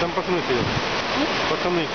Там пацаны сидят. Пацаны.